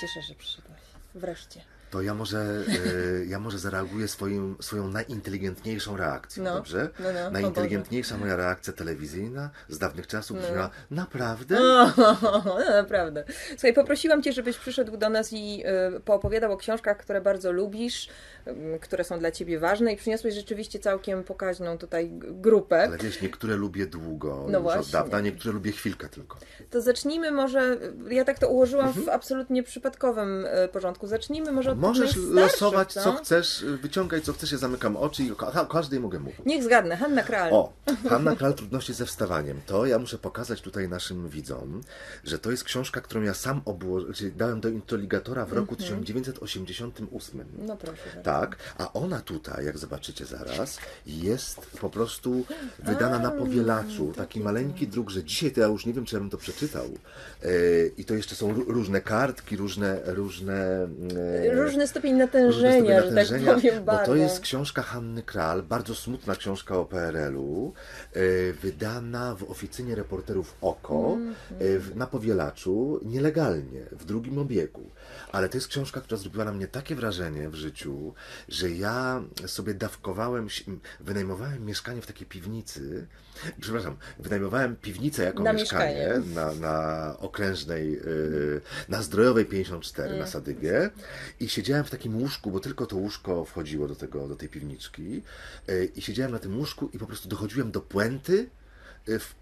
cieszę, że przyszedłeś. Wreszcie. To ja może, e, ja może zareaguję swoim, swoją najinteligentniejszą reakcją, No, dobrze? no, no, Najinteligentniejsza moja reakcja telewizyjna z dawnych czasów brzmiała, naprawdę? No naprawdę. Słuchaj, poprosiłam Cię, żebyś przyszedł do nas i y, poopowiadał o książkach, które bardzo lubisz, y, które są dla Ciebie ważne i przyniosłeś rzeczywiście całkiem pokaźną tutaj grupę. Ale wiesz, niektóre lubię długo, No już właśnie. od dawna, niektóre lubię chwilkę tylko. To zacznijmy może, ja tak to ułożyłam Mhm. w absolutnie przypadkowym y, porządku. Zacznijmy może od Możesz najstarszych, losować, no? co chcesz, wyciągaj, co chcesz, ja zamykam oczy i o ka- o każdej mogę mówić. Niech zgadnę, Hanna Kral. O, Hanna Kral, trudności ze wstawaniem. To ja muszę pokazać tutaj naszym widzom, że to jest książka, którą ja sam obło- czyli dałem do intoligatora w roku 1988. No proszę. bardzo. Tak, a ona tutaj, jak zobaczycie zaraz, jest po prostu wydana na powielaczu. Taki maleńki druk, że dzisiaj to ja już nie wiem, czy ja bym to przeczytał. E, I to jeszcze są ró- różne kartki, różne, różne e, Różny stopień natężenia, stopnie że tak natężenia, powiem, bo to jest książka Hanny Kral, bardzo smutna książka o PRL-u, e, wydana w oficynie reporterów OKO e, w- na powielaczu nielegalnie, w drugim obiegu. Ale to jest książka, która zrobiła na mnie takie wrażenie w życiu, że ja sobie dawkowałem, wynajmowałem mieszkanie w takiej piwnicy, przepraszam, wynajmowałem piwnicę jako Na mieszkanie, mieszkanie. na, na okrężnej, y, na zdrojowej 54 Mm. na Sadygę i siedziałem w takim łóżku, bo tylko to łóżko wchodziło do, tego, do tej piwniczki y, i siedziałem na tym łóżku i po prostu dochodziłem do puenty y, w,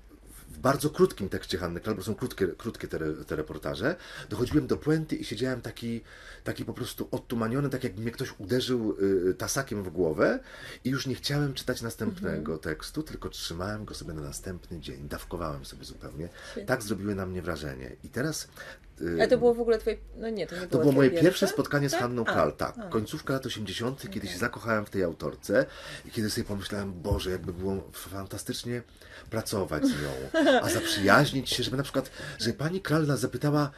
w bardzo krótkim tekście Hanny Kral, bo są krótkie, krótkie te, te reportaże, dochodziłem do puenty i siedziałem taki, taki po prostu odtumaniony, tak jakby mnie ktoś uderzył y, tasakiem w głowę i już nie chciałem czytać następnego Mhm. tekstu, tylko trzymałem go sobie na następny dzień, dawkowałem sobie zupełnie. Tak zrobiły na mnie wrażenie. I teraz... Ale to było w ogóle twoje... No nie, to nie było to było moje pierwsze spotkanie z Tak? Hanną A, Kral, tak. a. Końcówka lat 80., kiedy się zakochałem w tej autorce i kiedy sobie pomyślałem, Boże, jakby było fantastycznie pracować z nią, a zaprzyjaźnić się, żeby na przykład, że pani Kral nas zapytała,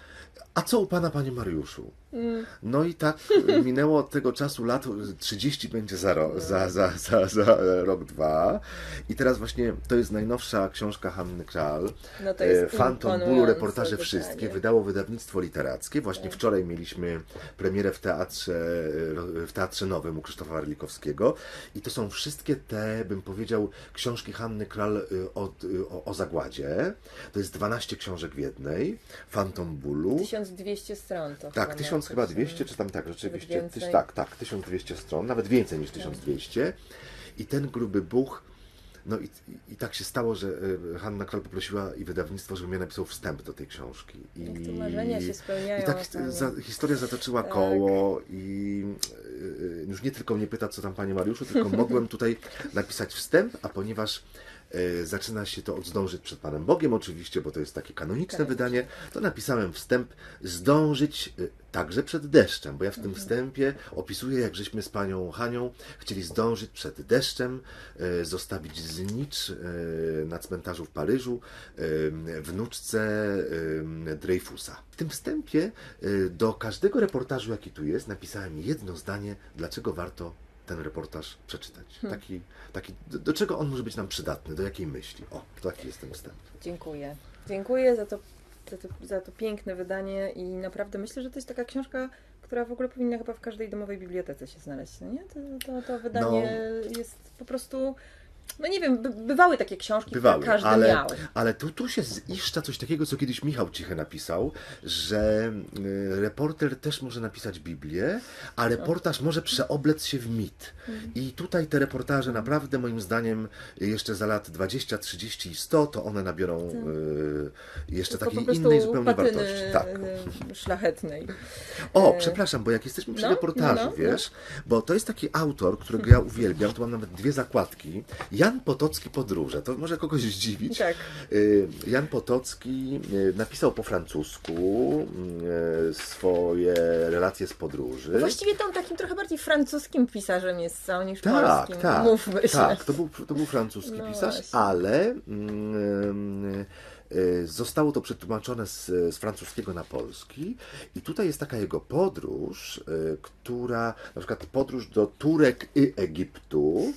a co u pana, panie Mariuszu? Mm. No i tak minęło od tego czasu lat 30 będzie za, ro, za, za, za, za rok, dwa. I teraz właśnie to jest najnowsza książka Hanny Kral. No to jest E, Fantom Bólu, reportaże wszystkie. Wydało wydawnictwo literackie. Właśnie wczoraj mieliśmy premierę w teatrze, e, w teatrze Nowym u Krzysztofa Warlikowskiego. I to są wszystkie te, bym powiedział, książki Hanny Kral y, od, y, o, o zagładzie. To jest 12 książek w jednej. Fantom Bólu. 1200 stron to Tak, chyba 1000 miało chyba być, 200, czy tam tak, rzeczywiście. Tyś, tak, tak, 1200 stron, nawet więcej niż 1200. I ten gruby buch, no i, i, i tak się stało, że e, Hanna Kral poprosiła i wydawnictwo, żebym ja napisał wstęp do tej książki. I, Jak to marzenia się spełniają I tak za, historia zatoczyła Tak. koło i e, już nie tylko mnie pyta, co tam panie Mariuszu, tylko mogłem tutaj napisać wstęp, a ponieważ zaczyna się to od zdążyć przed Panem Bogiem oczywiście, bo to jest takie kanoniczne Tak. wydanie, to napisałem wstęp zdążyć e, także przed deszczem, bo ja w tym wstępie opisuję, jak żeśmy z Panią Hanią chcieli zdążyć przed deszczem, e, zostawić znicz e, na cmentarzu w Paryżu e, wnuczce e, Dreyfusa. W tym wstępie e, do każdego reportażu, jaki tu jest, napisałem jedno zdanie, dlaczego warto ten reportaż przeczytać. Taki, taki, do, do czego on może być nam przydatny, do jakiej myśli. O, taki jest ten wstęp. Dziękuję. Dziękuję za to, za, to, za to piękne wydanie i naprawdę myślę, że to jest taka książka, która w ogóle powinna chyba w każdej domowej bibliotece się znaleźć, no nie? To, to, to wydanie jest po prostu... No nie wiem, by, bywały takie książki, Bywały, które każdy ale, miał. ale tu, tu się ziszcza coś takiego, co kiedyś Michał Cichy napisał, że y, reporter też może napisać Biblię, a reportaż może przeoblec się w mit. I tutaj te reportaże naprawdę moim zdaniem jeszcze za lat 20, 30 i 100 to one nabiorą y, jeszcze Tak. Tylko takiej innej zupełnie wartości. Tak. e, szlachetnej. O, przepraszam, bo jak jesteśmy przy no, reportażu, no, no, wiesz, bo to jest taki autor, którego ja uwielbiam, tu mam nawet dwie zakładki. Jan Potocki Podróże, to może kogoś zdziwić. Tak. Y, Jan Potocki y, napisał po francusku y, swoje relacje z podróży. Właściwie to on takim trochę bardziej francuskim pisarzem jest sam niż Tak, polskim. tak, Mówmy się. tak, to był, to był francuski No pisarz, właśnie. ale mm, zostało to przetłumaczone z, z francuskiego na polski i tutaj jest taka jego podróż, która, na przykład podróż do Turek i Egiptu,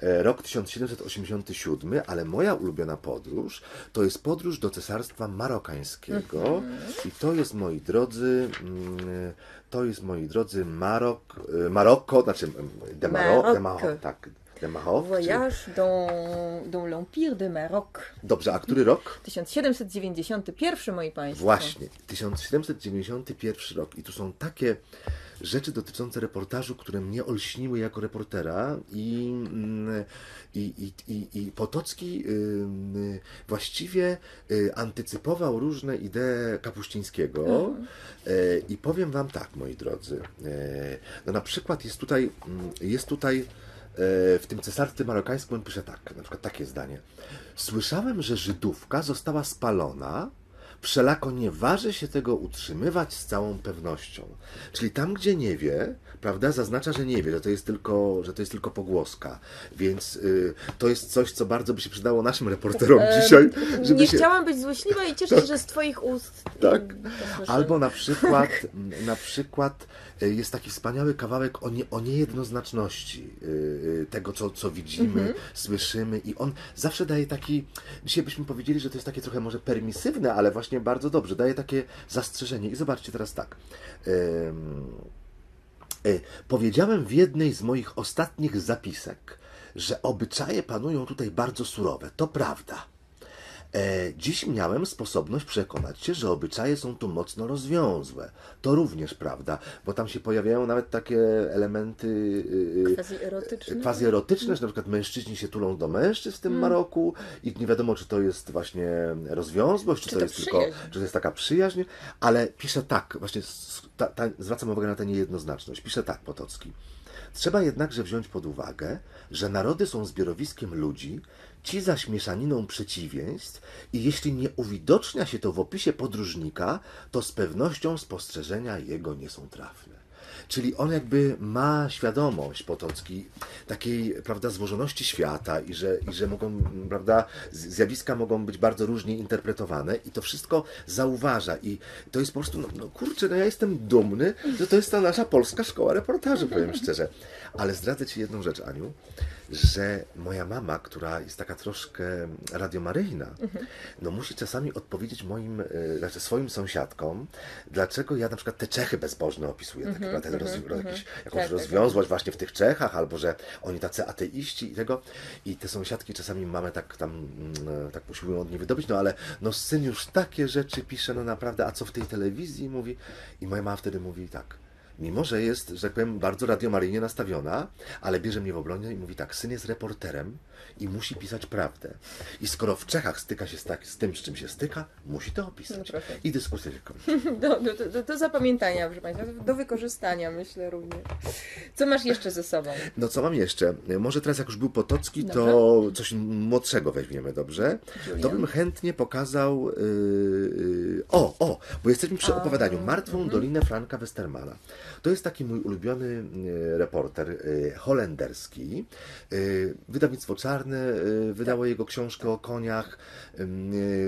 rok 1787, ale moja ulubiona podróż to jest podróż do cesarstwa marokańskiego i to jest, moi drodzy, mm, to jest, moi drodzy, Marok, e, Maroko, znaczy de Maro, de Maro, Maroc. tak, de Maroc. Voyage dans, dans l'Empire de Maroc. Dobrze, a który rok? 1791, moi państwo. Właśnie, 1791 rok. I tu są takie rzeczy dotyczące reportażu, które mnie olśniły jako reportera i, mm, i, i, i, i Potocki ym, właściwie y, antycypował różne idee Kapuścińskiego E, i powiem wam tak, moi drodzy, e, no na przykład jest tutaj, mm, jest tutaj e, w tym cesarstwie marokańskim on pisze tak, na przykład takie zdanie. Słyszałem, że Żydówka została spalona, wszelako nie waży się tego utrzymywać z całą pewnością. Czyli tam, gdzie nie wie, prawda, zaznacza, że nie wie, że to jest tylko, że to jest tylko pogłoska. Więc y, to jest coś, co bardzo by się przydało naszym reporterom E, dzisiaj, żeby Nie się... chciałam być złośliwa i cieszę się, że z Twoich ust. Tak. słyszę. Albo na przykład, na przykład jest taki wspaniały kawałek o, nie, o niejednoznaczności y, y, tego, co, co widzimy, słyszymy i on zawsze daje taki, dzisiaj byśmy powiedzieli, że to jest takie trochę może permisywne, ale właśnie bardzo dobrze, daje takie zastrzeżenie. I zobaczcie teraz tak. E, Powiedziałem w jednej z moich ostatnich zapisek, że obyczaje panują tutaj bardzo surowe. To prawda. E, dziś miałem sposobność przekonać się, że obyczaje są tu mocno rozwiązłe. To również prawda, bo tam się pojawiają nawet takie elementy y, y, Quasi-erotyczne? quasi-erotyczne, że na przykład mężczyźni się tulą do mężczyzn w tym Maroku i nie wiadomo, czy to jest właśnie rozwiązłość, czy, Czy to jest tylko, przyjaźń. czy to jest taka przyjaźń, ale pisze tak, właśnie ta, ta, zwracam uwagę na tę niejednoznaczność. Pisze tak Potocki. Trzeba jednakże wziąć pod uwagę, że narody są zbiorowiskiem ludzi, ci zaś mieszaniną przeciwieństw i jeśli nie uwidocznia się to w opisie podróżnika, to z pewnością spostrzeżenia jego nie są trafne. Czyli on jakby ma świadomość Potocki takiej, prawda, złożoności świata i że, i że mogą, prawda, zjawiska mogą być bardzo różnie interpretowane i to wszystko zauważa i to jest po prostu, no, no kurczę, no ja jestem dumny, że to jest ta nasza polska szkoła reportażu, powiem szczerze. Ale zdradzę Ci jedną rzecz, Aniu, że moja mama, która jest taka troszkę radiomaryjna, no musi czasami odpowiedzieć moim, e, znaczy swoim sąsiadkom, dlaczego ja na przykład te Czechy bezbożne opisuję, tak, prawda, roz, jakiś, jakąś tak, rozwiązłość właśnie w tych Czechach, albo że oni tacy ateiści i tego. I te sąsiadki czasami mamę tak tam mm, tak posiłują od niej wydobyć, no ale no syn już takie rzeczy pisze, no naprawdę, a co w tej telewizji mówi? I moja mama wtedy mówi tak. Mimo, że jest, że tak powiem, bardzo radiomaryjnie nastawiona, ale bierze mnie w obronie i mówi tak, syn jest reporterem i musi pisać prawdę. I skoro w Czechach styka się z, tak, z tym, z czym się styka, musi to No opisać. proszę. I dyskusja się kończy. Do, do, do, do zapamiętania, proszę Państwa, do wykorzystania, myślę również. Co masz jeszcze ze sobą? No co mam jeszcze? Może teraz jak już był Potocki, to coś młodszego weźmiemy, dobrze? Julian. To bym chętnie pokazał... Yy, yy, o, o, bo jesteśmy przy opowiadaniu. Martwą Dolinę Franka Westermana. To jest taki mój ulubiony yy, reporter yy, holenderski. Yy, wydawnictwo Czarne wydało jego książkę o koniach.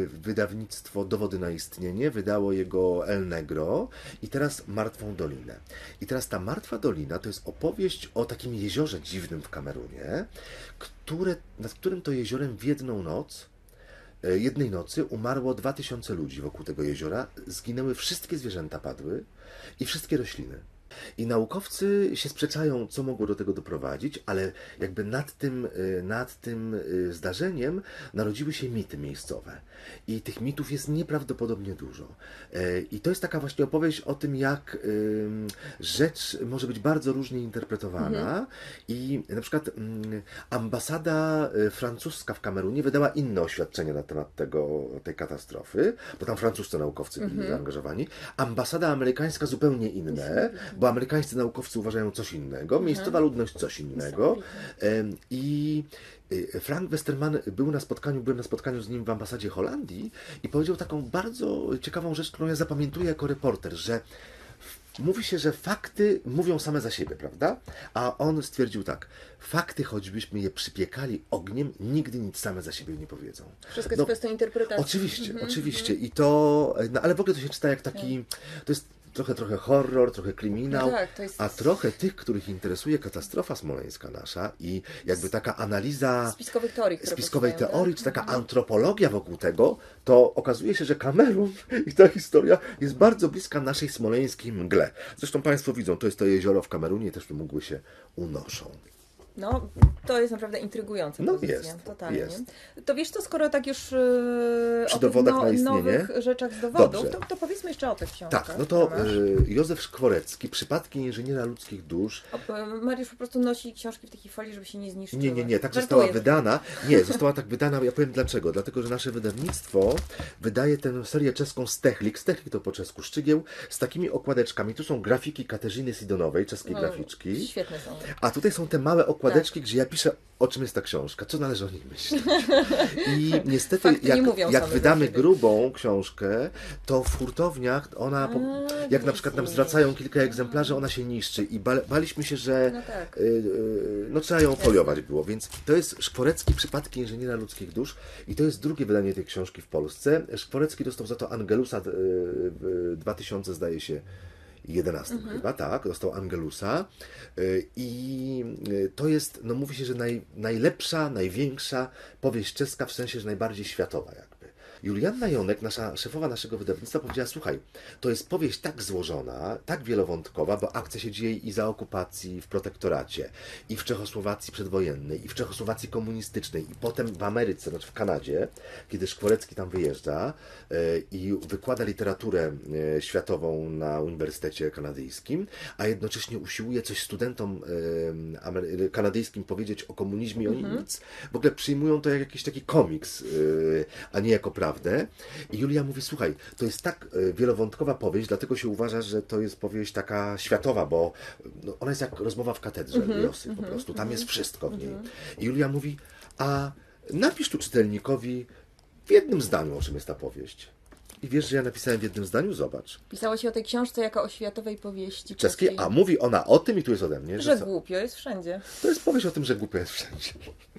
Wydawnictwo Dowody na istnienie wydało jego El Negro i teraz Martwą Dolinę. I teraz ta Martwa Dolina to jest opowieść o takim jeziorze dziwnym w Kamerunie, które, nad którym to jeziorem w jedną noc e, jednej nocy umarło 2000 ludzi wokół tego jeziora, zginęły wszystkie zwierzęta, padły i wszystkie rośliny. I naukowcy się sprzeczają, co mogło do tego doprowadzić, ale jakby nad tym, y, nad tym y, zdarzeniem narodziły się mity miejscowe. I tych mitów jest nieprawdopodobnie dużo. E, I to jest taka właśnie opowieść o tym, jak rzecz może być bardzo różnie interpretowana. I na przykład ym, ambasada y, francuska w Kamerunie wydała inne oświadczenie na temat tego, tej katastrofy, bo tam francuscy naukowcy byli zaangażowani. Ambasada amerykańska zupełnie inne, bo amerykańscy naukowcy uważają coś innego, miejscowa ludność coś innego. I y, Frank Westerman był na spotkaniu, byłem na spotkaniu z nim w ambasadzie Holandii i powiedział taką bardzo ciekawą rzecz, którą ja zapamiętuję jako reporter, że mówi się, że fakty mówią same za siebie, prawda? A on stwierdził tak, fakty, choćbyśmy je przypiekali ogniem, nigdy nic same za siebie nie powiedzą. Wszystko jest No, kwestią interpretacji. Oczywiście, oczywiście. I to, no ale w ogóle to się czyta jak taki, to jest trochę, trochę horror, trochę kryminał, No tak, jest- a trochę tych, których interesuje katastrofa smoleńska nasza i jakby taka analiza Spiskowych teorii, spiskowej powstają, teorii, tak? czy taka antropologia wokół tego, to okazuje się, że Kamerun i ta historia jest bardzo bliska naszej smoleńskiej mgle. Zresztą Państwo widzą, to jest to jezioro w Kamerunie też mgły się unoszą. No, to jest naprawdę intrygująca No pozycja, jest, totalnie. jest. To wiesz co, skoro tak już yy, Przy o tych dowodach na istnienie? nowych rzeczach z dowodów, to, to powiedzmy jeszcze o tych książkach. Tak, no to y, Józef Szkworecki, Przypadki inżyniera ludzkich dusz. O, e, Mariusz po prostu nosi książki w takiej folii, żeby się nie zniszczyły. Nie, nie, nie, tak została wydana. Nie, została tak wydana, ja powiem dlaczego. Dlatego, że nasze wydawnictwo wydaje tę serię czeską Stechlik, Stechlik to po czesku szczygieł, z takimi okładeczkami. Tu są grafiki Katarzyny Sidonowej, czeskiej No, graficzki. Świetne są. A tutaj są te małe okładeczki, Tak. gdzie ja piszę, o czym jest ta książka, co należy o niej myśleć. I niestety, Fakty jak, jak wydamy grubą książkę, to w hurtowniach ona, po, jak na przykład nam zwracają kilka egzemplarzy, ona się niszczy. I ba, baliśmy się, że No tak. y, y, no, trzeba ją foliować było. Więc to jest Szkworecki Przypadki Inżyniera Ludzkich Dusz i to jest drugie wydanie tej książki w Polsce. Szkworecki dostał za to Angelusa y, w 2000 zdaje się 11 Mhm. chyba, tak, dostał Angelusa Y, i y, to jest, no mówi się, że naj, najlepsza, największa powieść czeska, w sensie, że najbardziej światowa jakby. Julianna Jonek, nasza szefowa naszego wydawnictwa, powiedziała: Słuchaj, to jest powieść tak złożona, tak wielowątkowa, bo akcja się dzieje i za okupacji w protektoracie, i w Czechosłowacji przedwojennej, i w Czechosłowacji komunistycznej, i potem w Ameryce, znaczy w Kanadzie, kiedy Szkworecki tam wyjeżdża e, i wykłada literaturę e, światową na Uniwersytecie Kanadyjskim, a jednocześnie usiłuje coś studentom e, kanadyjskim powiedzieć o komunizmie i oni nic. W ogóle przyjmują to jak jakiś taki komiks, a nie jako prawdę. I Julia mówi, słuchaj, to jest tak e, wielowątkowa powieść, dlatego się uważa, że to jest powieść taka światowa, bo no, ona jest jak rozmowa w katedrze Josy po prostu. Tam jest wszystko w niej. I Julia mówi, a napisz tu czytelnikowi w jednym zdaniu, o czym jest ta powieść. I wiesz, że ja napisałem w jednym zdaniu? Zobacz. Pisało się o tej książce jako o światowej powieści Czeskiej, a mówi ona o tym i tu jest ode mnie, że Że głupio jest wszędzie. To jest powieść o tym, że głupio jest wszędzie.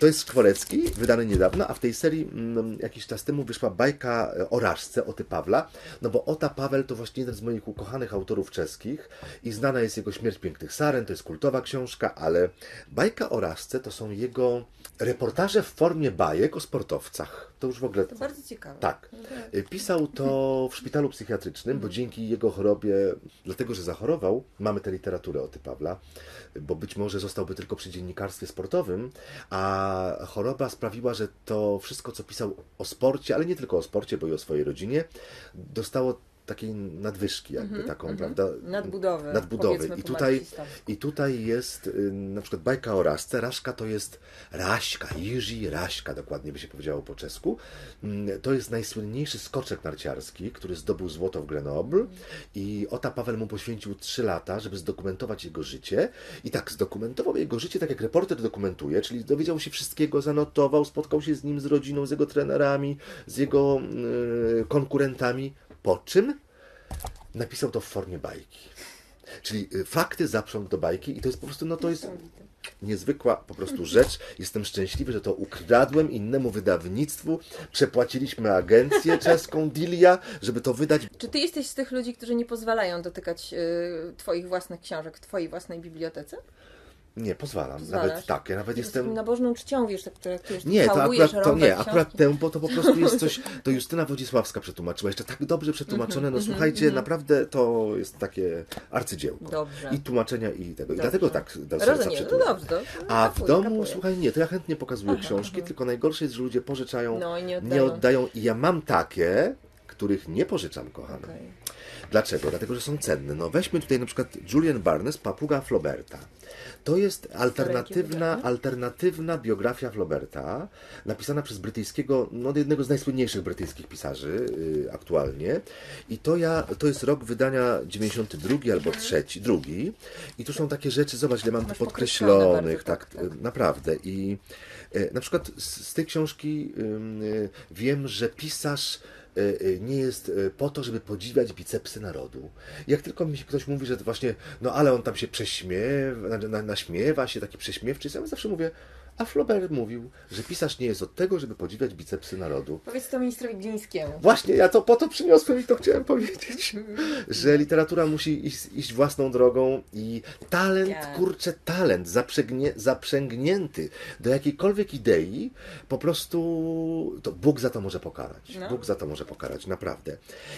To jest Skworecki, wydany niedawno, a w tej serii mm, jakiś czas temu wyszła bajka e, o Raszce, Oty Pawla, no bo Ota Paweł to właśnie jeden z moich ukochanych autorów czeskich i znana jest jego Śmierć Pięknych Saren, to jest kultowa książka, ale bajka o Raszce to są jego reportaże w formie bajek o sportowcach. To już w ogóle... To bardzo ciekawe. Tak. Y, Pisał to w szpitalu psychiatrycznym, bo dzięki jego chorobie, dlatego że zachorował, mamy tę literaturę o ty Pawla, bo być może zostałby tylko przy dziennikarstwie sportowym, a choroba sprawiła, że to wszystko, co pisał o sporcie, ale nie tylko o sporcie, bo i o swojej rodzinie, dostało takiej nadwyżki, jakby taką, prawda? Nadbudowy, Nadbudowy. I tutaj. I tutaj jest y, na przykład bajka o Raszce. Raszka to jest Raśka, Jiří Raśka, dokładnie by się powiedziało po czesku. Mm, To jest najsłynniejszy skoczek narciarski, który zdobył złoto w Grenoble i Ota Paweł mu poświęcił trzy lata, żeby zdokumentować jego życie. I tak, zdokumentował jego życie tak jak reporter dokumentuje, czyli dowiedział się wszystkiego, zanotował, spotkał się z nim, z rodziną, z jego trenerami, z jego y, konkurentami, po czym napisał to w formie bajki. Czyli y, fakty zaprząg do bajki i to jest po prostu, no to jest niezwykła po prostu rzecz. Jestem szczęśliwy, że to ukradłem innemu wydawnictwu. Przepłaciliśmy agencję czeską Dilia, żeby to wydać. Czy ty jesteś z tych ludzi, którzy nie pozwalają dotykać y, twoich własnych książek w twojej własnej bibliotece? Nie, pozwalam. Pozwalasz? Nawet tak, ja nawet taką jestem... nabożną czcią, wiesz, tak, traktujesz, Nie, to akurat to nie, akurat tę, bo to po prostu jest coś, to Justyna Wodzisławska przetłumaczyła, jeszcze tak dobrze przetłumaczone, Mhm, no słuchajcie, naprawdę to jest takie arcydziełko. Dobrze. I tłumaczenia i tego. I Dobrze. dlatego tak do serca Rozumiem, no dobrze. To, A w domu, kapuję. słuchaj, nie, to ja chętnie pokazuję książki, tylko najgorsze jest, że ludzie pożyczają, No nie nie oddają. oddają i ja mam takie, których nie pożyczam, kochane. Okej. Dlaczego? Dlatego, że są cenne. No weźmy tutaj na przykład Julian Barnes, Papuga Flauberta. To jest alternatywna, biografia? alternatywna biografia Flauberta, napisana przez brytyjskiego, no jednego z najsłynniejszych brytyjskich pisarzy y, aktualnie. I to, ja, to jest rok wydania 92 albo trzeci, drugi. I tu są takie rzeczy, zobacz, ile mam tu podkreślonych, tak, tak, y, naprawdę. I y, na przykład z, z tej książki y, wiem, że pisarz nie jest y, po to, żeby podziwiać bicepsy narodu. Jak tylko mi ktoś mówi, że to właśnie, no ale on tam się prześmiewa, na, na, naśmiewa się, taki prześmiewczy, ja zawsze mówię, A Flaubert mówił, że pisarz nie jest od tego, żeby podziwiać bicepsy narodu. Powiedz to ministrowi Glińskiemu. Właśnie, ja to po to przyniosłem i to chciałem powiedzieć, że literatura musi iść, iść własną drogą i talent, Tak. kurczę, talent zaprzęgnie, zaprzęgnięty do jakiejkolwiek idei, po prostu to Bóg za to może pokarać. No. Bóg za to może pokarać, naprawdę.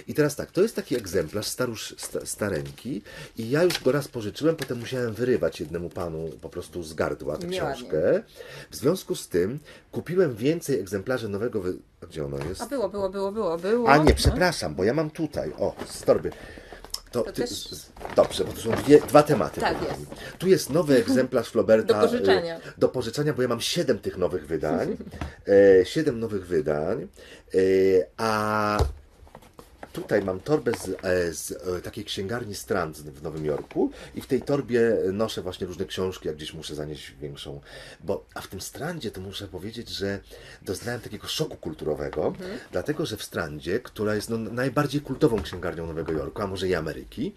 I teraz tak, to jest taki egzemplarz starusz, sta, stareńki i ja już go raz pożyczyłem, potem musiałem wyrywać jednemu panu po prostu z gardła tę Nieładnie. książkę. W związku z tym kupiłem więcej egzemplarzy nowego wy... A Gdzie ono jest? A było, było, było, było, było. A nie, przepraszam, bo ja mam tutaj, o, z torby. To, To ty, też- Dobrze, bo to są dwie, dwa tematy. Tak, jest. Tu jest nowy egzemplarz Flauberta. Do pożyczenia. y, Do pożyczenia, bo ja mam siedem tych nowych wydań. E, siedem nowych wydań. E, a tutaj mam torbę z, e, z e, takiej księgarni Strand w Nowym Jorku i w tej torbie noszę właśnie różne książki, jak gdzieś muszę zanieść większą. Bo, a w tym Strandzie to muszę powiedzieć, że doznałem takiego szoku kulturowego, Mhm. dlatego że w Strandzie, która jest no, najbardziej kultową księgarnią Nowego Jorku, a może i Ameryki,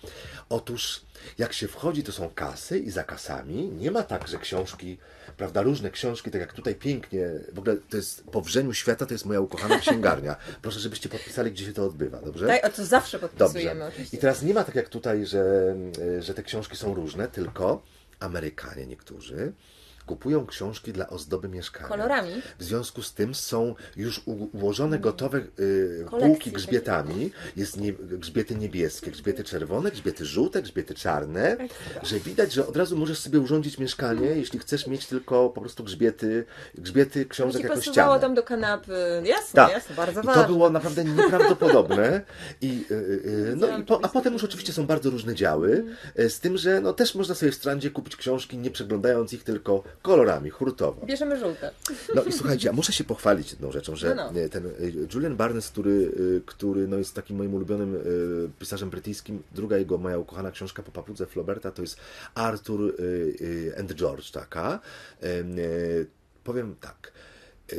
otóż jak się wchodzi, to są kasy i za kasami nie ma tak, że książki, prawda, różne książki, tak jak tutaj pięknie, w ogóle to jest po wrzeniu świata, to jest moja ukochana księgarnia. Proszę, żebyście podpisali, gdzie się to odbywa, dobrze? Tak, a to zawsze podpisujemy Dobrze. oczywiście. I teraz nie ma tak jak tutaj, że, że te książki są różne, tylko Amerykanie niektórzy kupują książki dla ozdoby mieszkania. Kolorami? W związku z tym są już ułożone gotowe y, półki grzbietami. Jest nie, grzbiety niebieskie, grzbiety czerwone, grzbiety żółte, grzbiety czarne, że widać, że od razu możesz sobie urządzić mieszkanie, jeśli chcesz mieć tylko po prostu grzbiety, grzbiety książek jako ścianę. tam do kanapy. Jasne, Tak. jasne, bardzo I ważne. to było naprawdę nieprawdopodobne. I, y, y, no Widziałam i po, a potem już oczywiście są bardzo różne działy, y, z tym, że no, też można sobie w strandzie kupić książki, nie przeglądając ich tylko kolorami, hurtowo. Bierzemy żółte. No i słuchajcie, a muszę się pochwalić jedną rzeczą, że No, no. y, ten y, Julian Barnes, który, y, który no, jest takim moim ulubionym pisarzem brytyjskim, druga jego moja ukochana książka po papudze Flauberta to jest Arthur and George, taka. Powiem tak.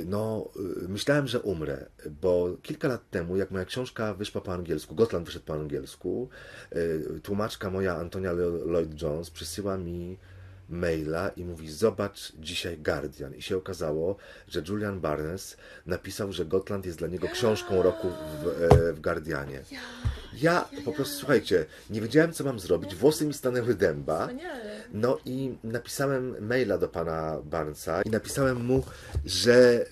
No, myślałem, że umrę, bo kilka lat temu, jak moja książka wyszła po angielsku, Gotland wyszedł po angielsku, tłumaczka moja Antonia Lloyd-Jones przysyła mi maila i mówi: Zobacz dzisiaj Guardian. I się okazało, że Julian Barnes napisał, że Gotland jest dla niego książką roku w, e, w Guardianie. Ja po prostu, słuchajcie, nie wiedziałem, co mam zrobić. Włosy mi stanęły dęba. No i napisałem maila do pana Barnesa i napisałem mu, że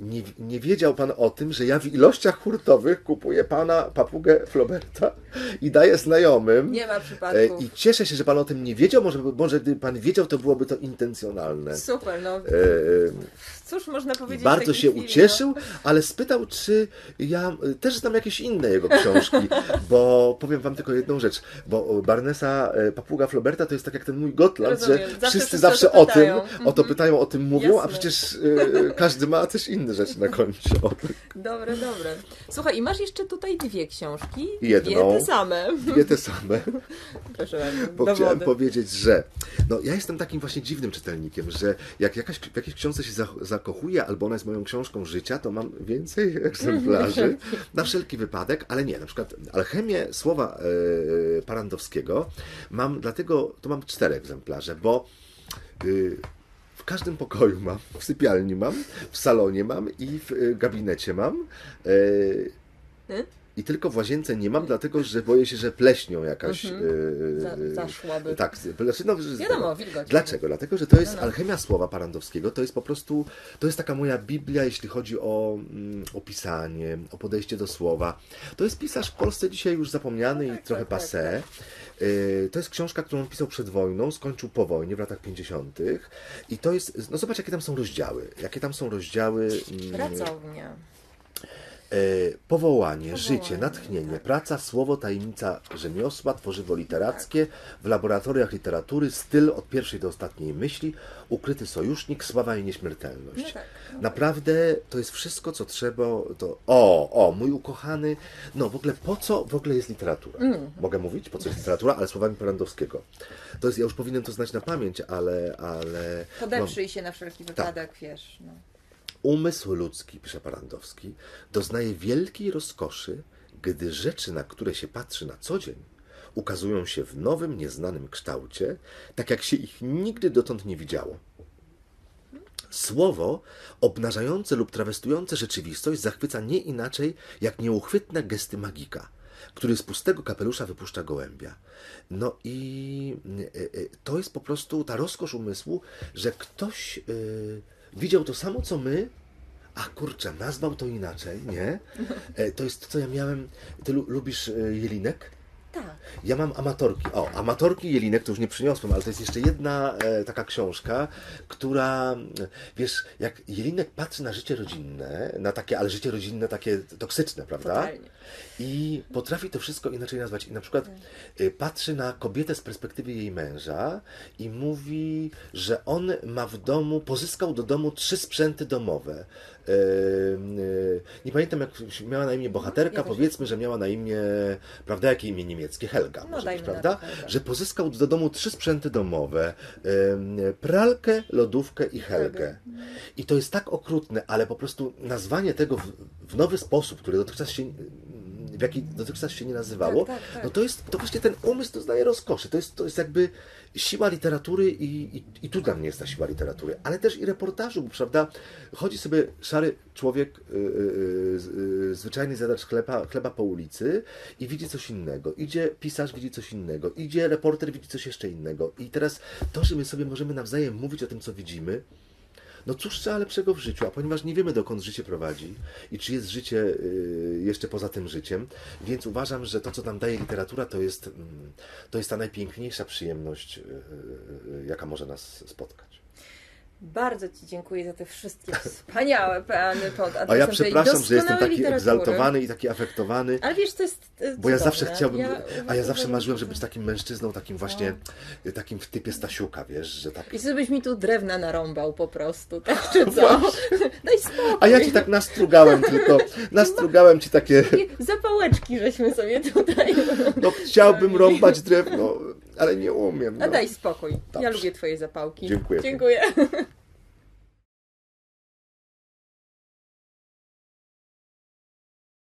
nie, nie wiedział pan o tym, że ja w ilościach hurtowych kupuję pana papugę Flauberta i daję znajomym. Nie ma E, przypadków. I cieszę się, że pan o tym nie wiedział. Może, może gdyby pan wiedział, to byłoby to intencjonalne. Super, no E, cóż można powiedzieć w bardzo się chwili, ucieszył, ale spytał, czy ja y, też znam jakieś inne jego książki, bo powiem wam tylko jedną rzecz, bo Barnesa e, Papuga Flauberta to jest tak jak ten mój Gotland, Rozumiem. że Zawsze wszyscy o zawsze o tym, o to Mhm. pytają, o tym mówią, a Jasne. przecież e, każdy ma też inne rzeczy na koncie. No. Dobre, dobre. Słuchaj, i masz jeszcze tutaj dwie książki. Jedną. Dwie te same. Dwie te same. Proszę bardzo. Bo chciałem powiedzieć, że no, ja jestem takim właśnie dziwnym czytelnikiem, że jak jakaś, w jakiejś książce się za- zakochuję, albo ona jest moją książką życia, to mam więcej egzemplarzy na wszelki wypadek, ale nie, na przykład Alchemię słowa e, Parandowskiego mam, dlatego to mam cztery egzemplarze, bo y, w każdym pokoju mam, w sypialni mam, w salonie mam i w y, gabinecie mam. E, Hmm? I tylko w łazience nie mam, dlatego że boję się, że pleśnią jakaś. Mhm. y, Za- y, zaszłaby. Tak, znaczy, no, Wiadomo, wilgoć. Dlaczego? Dlatego, że to jest No, no. alchemia słowa Parandowskiego, to jest po prostu, to jest taka moja Biblia, jeśli chodzi o mm, opisanie, o podejście do słowa. To jest pisarz w Polsce dzisiaj już zapomniany No i tak, trochę tak, tak, passé. Y, To jest książka, którą on pisał przed wojną, skończył po wojnie w latach 50. I to jest, no zobacz, jakie tam są rozdziały. Jakie tam są rozdziały. mm, Pracownia. E, powołanie, życie, Powołanie, natchnienie, tak. praca, słowo, tajemnica rzemiosła, tworzywo literackie, w laboratoriach literatury, styl od pierwszej do ostatniej myśli, ukryty sojusznik, sława i nieśmiertelność. No tak. no Naprawdę to jest wszystko, co trzeba. To... O, o, mój ukochany. No w ogóle po co w ogóle jest literatura? Mm. Mogę mówić, po co jest literatura, ale słowami Parandowskiego. To jest, ja już powinienem to znać na pamięć, ale. ale Podeprzyj się na wszelki wypadek, wiesz. No. Umysł ludzki, pisze Parandowski, doznaje wielkiej rozkoszy, gdy rzeczy, na które się patrzy na co dzień, ukazują się w nowym, nieznanym kształcie, tak jak się ich nigdy dotąd nie widziało. Słowo obnażające lub trawestujące rzeczywistość zachwyca nie inaczej jak nieuchwytne gesty magika, który z pustego kapelusza wypuszcza gołębia. No i e, e, to jest po prostu ta rozkosz umysłu, że ktoś e, widział to samo co my, a kurczę, nazwał to inaczej, nie? E, To jest to, co ja miałem. Ty lu- lubisz e, Jelinek? Tak. Ja mam amatorki. O, amatorki Jelinek to już nie przyniosłem, ale to jest jeszcze jedna e, taka książka, która, e, wiesz, jak Jelinek patrzy na życie rodzinne, na takie, ale życie rodzinne takie toksyczne, prawda? Totalnie. I potrafi to wszystko inaczej nazwać. I na przykład y, patrzy na kobietę z perspektywy jej męża i mówi, że on ma w domu, pozyskał do domu trzy sprzęty domowe. Y, Nie pamiętam, jak miała na imię bohaterka, Ja powiedzmy, że miała na imię, prawda, jakie imię niemieckie? Helga, No, być, prawda? Że pozyskał do domu trzy sprzęty domowe, pralkę, lodówkę i Helgę. I to jest tak okrutne, ale po prostu nazwanie tego w, w nowy sposób, który dotychczas się, w jaki dotychczas się nie nazywało, Tak, tak, tak. no to jest to właśnie ten umysł doznaje rozkoszy. To jest, to jest jakby siła literatury i, i, i tu dla mnie jest ta siła literatury, ale też i reportażu, bo prawda, chodzi sobie szary człowiek, y, y, y, y, zwyczajny zjadacz chleba, chleba po ulicy i widzi coś innego. Idzie pisarz, widzi coś innego. Idzie reporter, widzi coś jeszcze innego. I teraz to, że my sobie możemy nawzajem mówić o tym, co widzimy, no cóż trzeba lepszego w życiu, a ponieważ nie wiemy dokąd życie prowadzi i czy jest życie y, jeszcze poza tym życiem, więc uważam, że to, co nam daje literatura, to jest, mm, to jest ta najpiękniejsza przyjemność, y, y, jaka może nas spotkać. Bardzo Ci dziękuję za te wszystkie wspaniałe peany pod adresem A ja przepraszam, że jestem taki literatury. egzaltowany i taki afektowany, Ale wiesz, to jest e, bo ja cudowne. zawsze chciałbym, Ja a ja zawsze marzyłem, żeby być takim mężczyzną, takim właśnie, y, takim w typie Stasiuka, wiesz, że tak... I żebyś mi tu drewna narąbał po prostu, tak czy co? Daj spokój. A ja ci tak nastrugałem tylko, nastrugałem ci takie... Takie zapałeczki żeśmy sobie tutaj... No chciałbym rąbać drewno, ale nie umiem. A No. daj spokój. Ja Dobrze. lubię Twoje zapałki. Dziękuję. Dziękuję.